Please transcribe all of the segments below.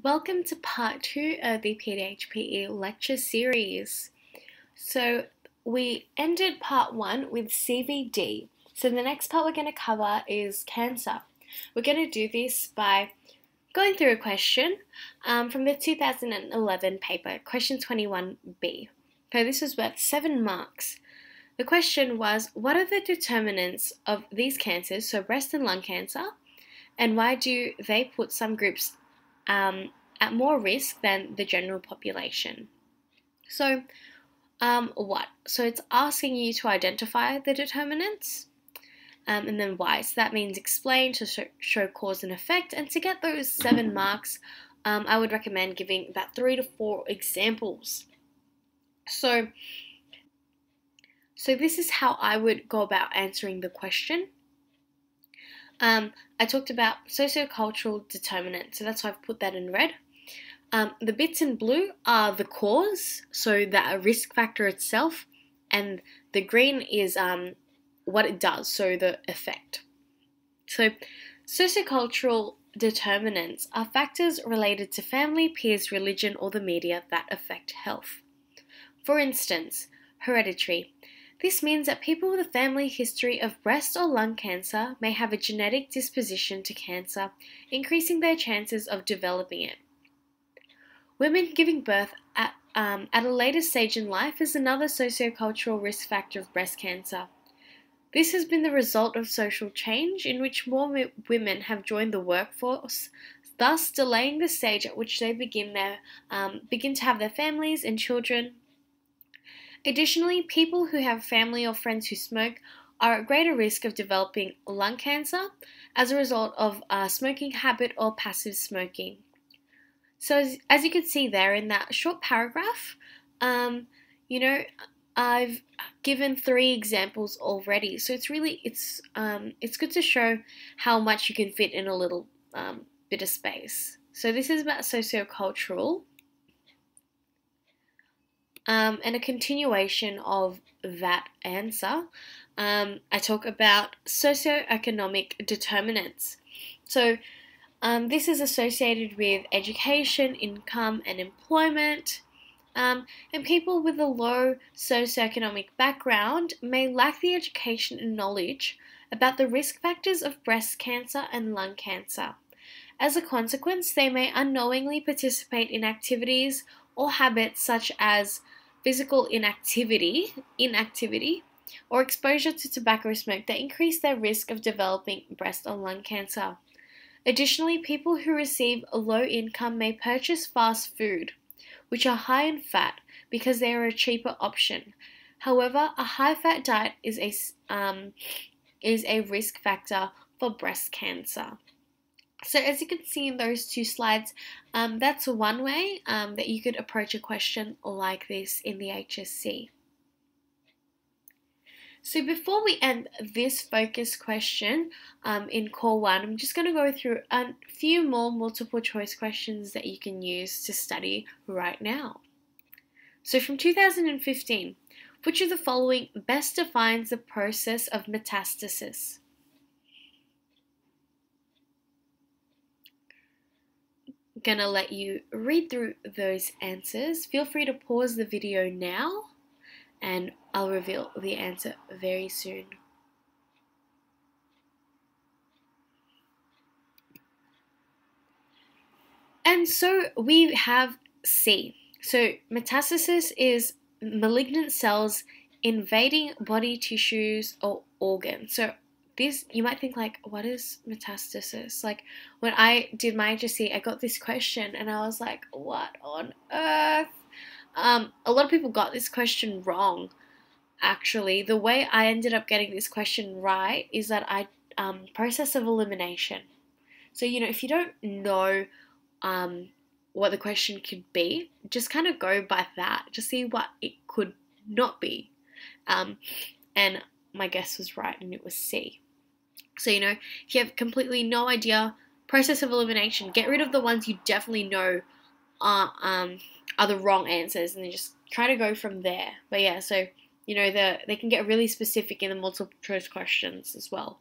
Welcome to part two of the PDHPE lecture series. So, we ended part one with CVD. So, the next part we're going to cover is cancer. We're going to do this by going through a question um, from the 2011 paper, question 21b. So this was worth seven marks. The question was What are the determinants of these cancers, so breast and lung cancer, and why do they put some groups um, at more risk than the general population? So, um, what? So, it's asking you to identify the determinants. Um, and then why. So that means explain to show, show cause and effect. And to get those seven marks, um, I would recommend giving about three to four examples. So, so this is how I would go about answering the question. Um, I talked about sociocultural determinants, so that's why I've put that in red. Um, the bits in blue are the cause, so the risk factor itself, and the green is um, what it does, so the effect. So, sociocultural determinants are factors related to family, peers, religion, or the media that affect health. For instance, hereditary. This means that people with a family history of breast or lung cancer may have a genetic disposition to cancer, increasing their chances of developing it. Women giving birth at, um, at a later stage in life is another sociocultural risk factor of breast cancer. This has been the result of social change in which more women have joined the workforce, thus delaying the stage at which they begin their um, begin to have their families and children. Additionally, people who have family or friends who smoke are at greater risk of developing lung cancer as a result of a smoking habit or passive smoking. So, as, as you can see there in that short paragraph, um, you know, I've given three examples already, so it's really it's um, it's good to show how much you can fit in a little um, bit of space. So this is about sociocultural, um, and a continuation of that answer. Um, I talk about socioeconomic determinants. So um, this is associated with education, income, and employment. Um, and people with a low socioeconomic background may lack the education and knowledge about the risk factors of breast cancer and lung cancer. As a consequence, they may unknowingly participate in activities or habits such as physical inactivity, inactivity, or exposure to tobacco smoke that increase their risk of developing breast or lung cancer. Additionally, people who receive a low income may purchase fast food which are high in fat because they are a cheaper option. However, a high fat diet is a, um, is a risk factor for breast cancer. So, as you can see in those two slides, um, that's one way um, that you could approach a question like this in the HSC. So before we end this focus question um, in core one, I'm just going to go through a few more multiple choice questions that you can use to study right now. So from 2015, which of the following best defines the process of metastasis? Gonna let you read through those answers. Feel free to pause the video now and I'll reveal the answer very soon. And so we have C. So metastasis is malignant cells invading body tissues or organs. So this you might think like what is metastasis like when i did my HSC, i got this question and i was like what on earth um, a lot of people got this question wrong. Actually, the way I ended up getting this question right is that I um, process of elimination. So you know, if you don't know um, what the question could be, just kind of go by that. Just see what it could not be. Um, and my guess was right, and it was C. So you know, if you have completely no idea, process of elimination. Get rid of the ones you definitely know are um, are the wrong answers and then just try to go from there. But yeah, so you know the they can get really specific in the multiple choice questions as well.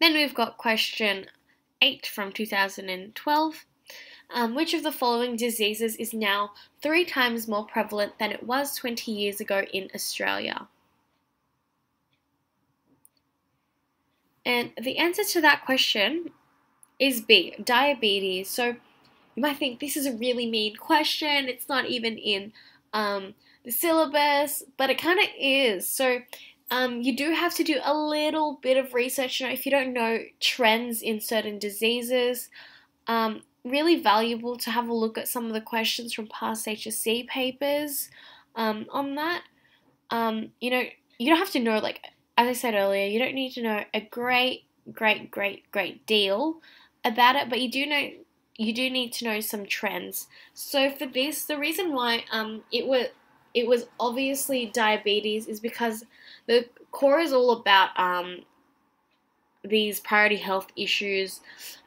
Then we've got question 8 from 2012. Um, which of the following diseases is now three times more prevalent than it was 20 years ago in Australia? And the answer to that question is B, diabetes. So you might think this is a really mean question. It's not even in um, the syllabus, but it kind of is. So um, you do have to do a little bit of research. You know, if you don't know trends in certain diseases, um, really valuable to have a look at some of the questions from past HSC papers um, on that. Um, you know, you don't have to know, like, as I said earlier, you don't need to know a great, great, great, great deal about it, but you do know you do need to know some trends. So for this, the reason why um, it was it was obviously diabetes is because the core is all about um, these priority health issues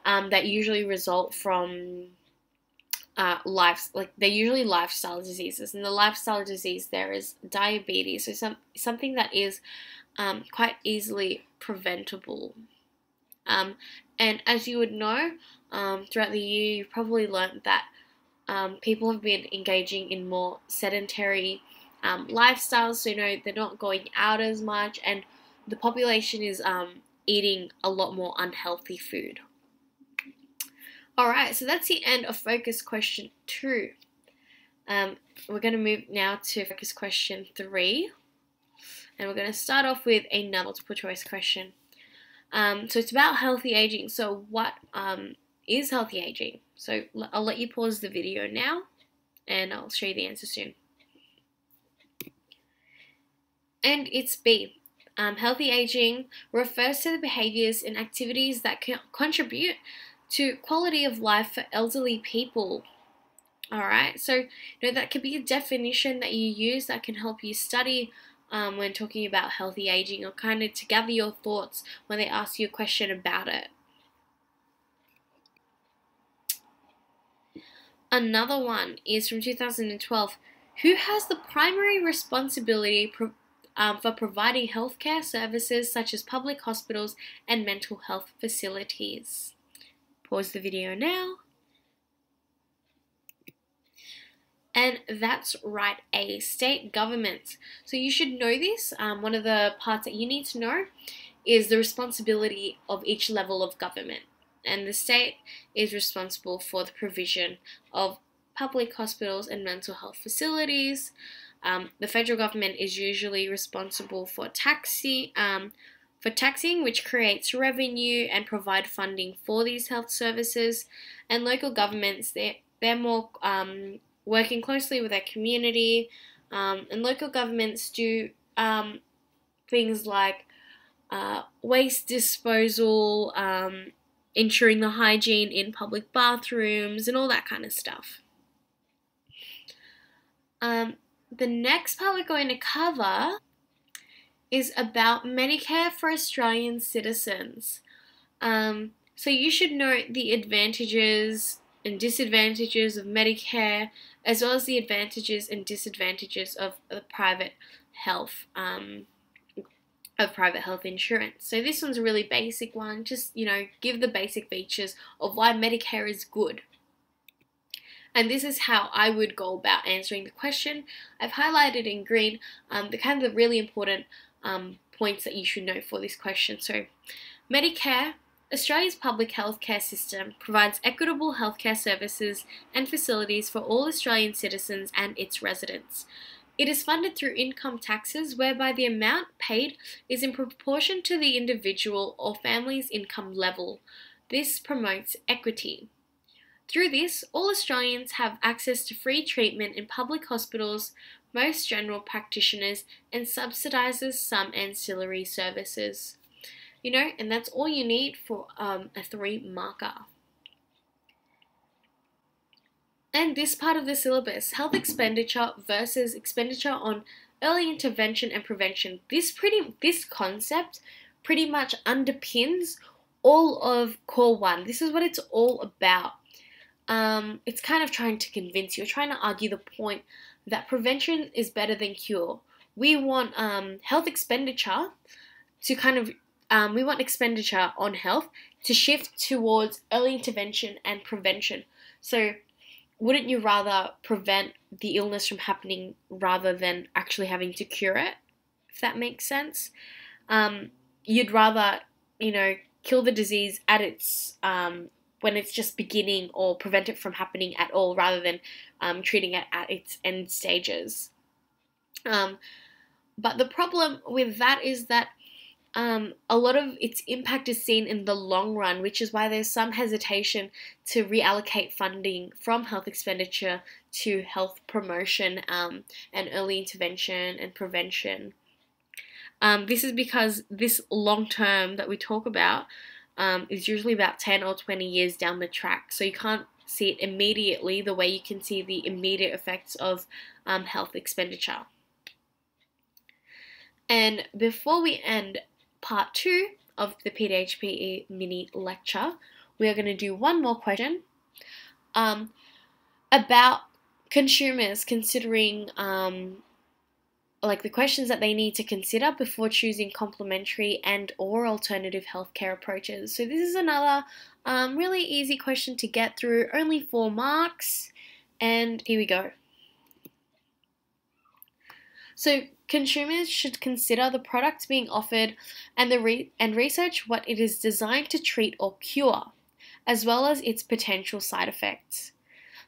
um, that usually result from uh, life like they're usually lifestyle diseases and the lifestyle disease there is diabetes so some something that is um, quite easily preventable um, and as you would know um, throughout the year you've probably learned that um, people have been engaging in more sedentary um, lifestyles so you know they're not going out as much and the population is um, eating a lot more unhealthy food. Alright, so that's the end of focus question two. Um, we're going to move now to focus question three. And we're going to start off with another multiple choice question. Um, so it's about healthy aging. So, what um, is healthy aging? So, I'll let you pause the video now and I'll show you the answer soon. And it's B. Um, healthy aging refers to the behaviors and activities that contribute to quality of life for elderly people. All right, so you know that could be a definition that you use that can help you study um, when talking about healthy aging, or kind of to gather your thoughts when they ask you a question about it. Another one is from 2012. Who has the primary responsibility um, for providing healthcare services such as public hospitals and mental health facilities. Pause the video now. And that's right, a state government. So you should know this. Um, one of the parts that you need to know is the responsibility of each level of government. And the state is responsible for the provision of public hospitals and mental health facilities, um, the federal government is usually responsible for taxi, um, for taxing, which creates revenue and provide funding for these health services. And local governments, they're, they're more um, working closely with their community. Um, and local governments do um, things like uh, waste disposal, um, ensuring the hygiene in public bathrooms, and all that kind of stuff. Um, the next part we're going to cover is about Medicare for Australian citizens. Um, so you should note the advantages and disadvantages of Medicare, as well as the advantages and disadvantages of the private health, um, of private health insurance. So this one's a really basic one. Just you know, give the basic features of why Medicare is good. And this is how I would go about answering the question. I've highlighted in green um, the kind of the really important um, points that you should know for this question. So, Medicare, Australia's public healthcare system, provides equitable healthcare services and facilities for all Australian citizens and its residents. It is funded through income taxes, whereby the amount paid is in proportion to the individual or family's income level. This promotes equity. Through this, all Australians have access to free treatment in public hospitals, most general practitioners, and subsidises some ancillary services. You know, and that's all you need for um, a three marker. And this part of the syllabus, health expenditure versus expenditure on early intervention and prevention. This pretty this concept pretty much underpins all of core 1. This is what it's all about um, it's kind of trying to convince you, trying to argue the point that prevention is better than cure. We want um, health expenditure to kind of, um, we want expenditure on health to shift towards early intervention and prevention. So, wouldn't you rather prevent the illness from happening rather than actually having to cure it? If that makes sense. Um, you'd rather, you know, kill the disease at its um, when it's just beginning or prevent it from happening at all rather than um, treating it at its end stages. Um, but the problem with that is that um, a lot of its impact is seen in the long run, which is why there's some hesitation to reallocate funding from health expenditure to health promotion um, and early intervention and prevention. Um, this is because this long term that we talk about um, is usually about 10 or 20 years down the track, so you can't see it immediately the way you can see the immediate effects of um, health expenditure. And before we end, part two of the PDHPE mini lecture, we are going to do one more question um, about consumers considering um, like the questions that they need to consider before choosing complementary and or alternative healthcare approaches. So this is another um, really easy question to get through, only four marks, and here we go. So consumers should consider the products being offered and the re- and research what it is designed to treat or cure, as well as its potential side effects.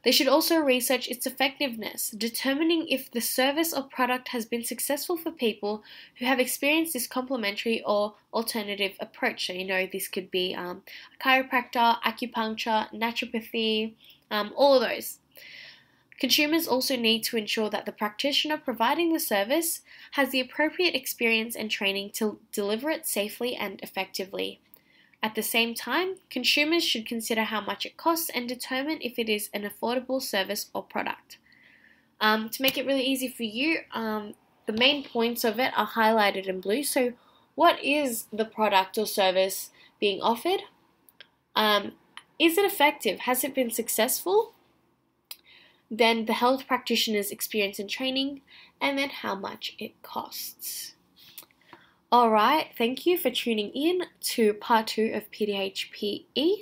They should also research its effectiveness, determining if the service or product has been successful for people who have experienced this complementary or alternative approach. So, you know, this could be um, a chiropractor, acupuncture, naturopathy, um, all of those. Consumers also need to ensure that the practitioner providing the service has the appropriate experience and training to deliver it safely and effectively. At the same time, consumers should consider how much it costs and determine if it is an affordable service or product. Um, to make it really easy for you, um, the main points of it are highlighted in blue. So, what is the product or service being offered? Um, is it effective? Has it been successful? then the health practitioner's experience and training, and then how much it costs. Alright, thank you for tuning in to part two of PDHPE,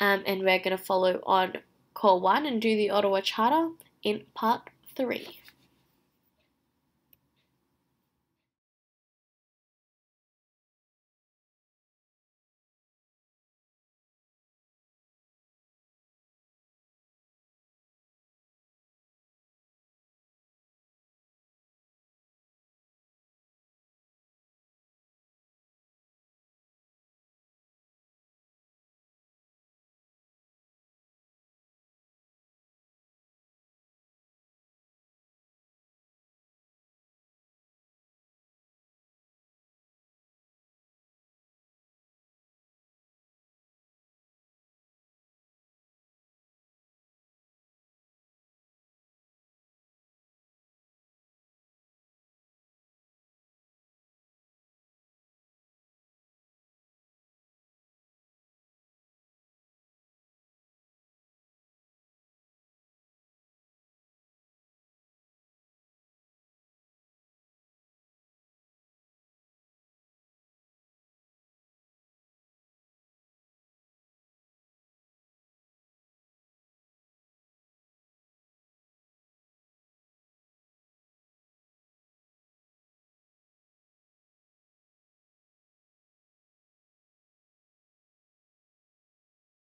um, and we're going to follow on core one and do the Ottawa Charter in part three.